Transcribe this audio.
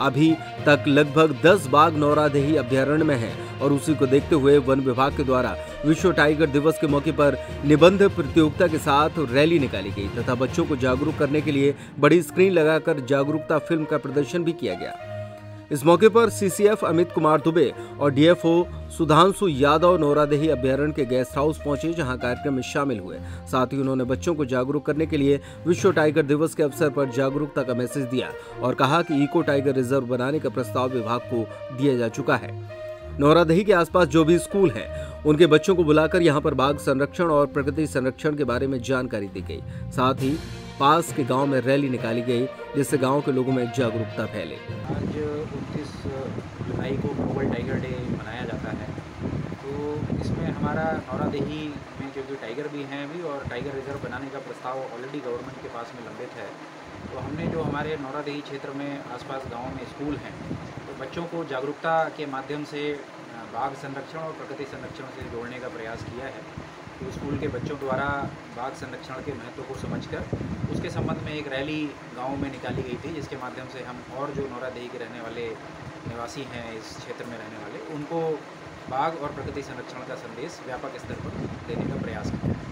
अभी तक लगभग 10 बाघ नौरादेही अभ्यारण्य में है और उसी को देखते हुए वन विभाग के द्वारा विश्व टाइगर दिवस के मौके पर निबंध प्रतियोगिता के साथ रैली निकाली गई तथा बच्चों को जागरूक करने के लिए बड़ी स्क्रीन लगाकर जागरूकता फ़िल्म का प्रदर्शन भी किया गया। इस मौके पर सीसीएफ अमित कुमार दुबे और डीएफओ सुधांशु यादव नौरादेही अभ्यारण्य के गेस्ट हाउस पहुँचे, जहाँ कार्यक्रम में शामिल हुए। साथ ही उन्होंने बच्चों को जागरूक करने के लिए विश्व टाइगर दिवस के अवसर पर जागरूकता का मैसेज दिया और कहा कि इको टाइगर रिज़र्व बनाने का प्रस्ताव विभाग को दिया जा चुका है। नौरादही के आसपास जो भी स्कूल हैं, उनके बच्चों को बुलाकर यहाँ पर बाघ संरक्षण और प्रकृति संरक्षण के बारे में जानकारी दी गई। साथ ही पास के गाँव में रैली निकाली गई, जिससे गाँव के लोगों में जागरूकता फैले। आज उनतीस जुलाई को ग्लोबल टाइगर डे मनाया जाता है। तो इसमें हमारा नौरादेही में क्योंकि टाइगर भी हैं अभी, और टाइगर रिज़र्व बनाने का प्रस्ताव ऑलरेडी गवर्नमेंट के पास में लंबित है। तो हमने जो हमारे नौरादेही क्षेत्र में आसपास गाँव में स्कूल हैं तो बच्चों को जागरूकता के माध्यम से बाघ संरक्षण और प्रकृति संरक्षण से जोड़ने का प्रयास किया है। तो स्कूल के बच्चों द्वारा बाघ संरक्षण के महत्व को समझकर उसके संबंध में एक रैली गाँव में निकाली गई थी, जिसके माध्यम से हम और जो नौरादेही के रहने वाले निवासी हैं, इस क्षेत्र में रहने वाले, उनको बाघ और प्रकृति संरक्षण का संदेश व्यापक स्तर पर देने का प्रयास किया।